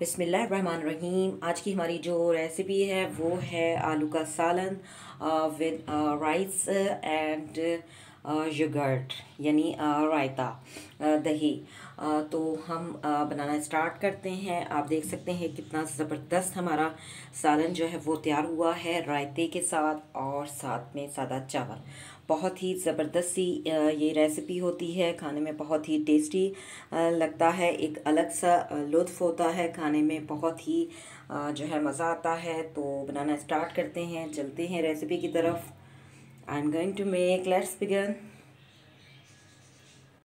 रहीम आज की हमारी जो रेसिपी है, वो है आलू का सालन विद राइस एंड योगर्ट यानी रायता दही। तो हम बनाना स्टार्ट करते हैं। आप देख सकते हैं कितना ज़बरदस्त हमारा सालन जो है वो तैयार हुआ है रायते के साथ और साथ में सादा चावल। बहुत ही ज़बरदस्त सी ये रेसिपी होती है। खाने में बहुत ही टेस्टी लगता है। एक अलग सा लुत्फ़ होता है। खाने में बहुत ही जो है मज़ा आता है। तो बनाना स्टार्ट करते हैं। चलते हैं रेसिपी की तरफ़। I'm going to make, let's begin.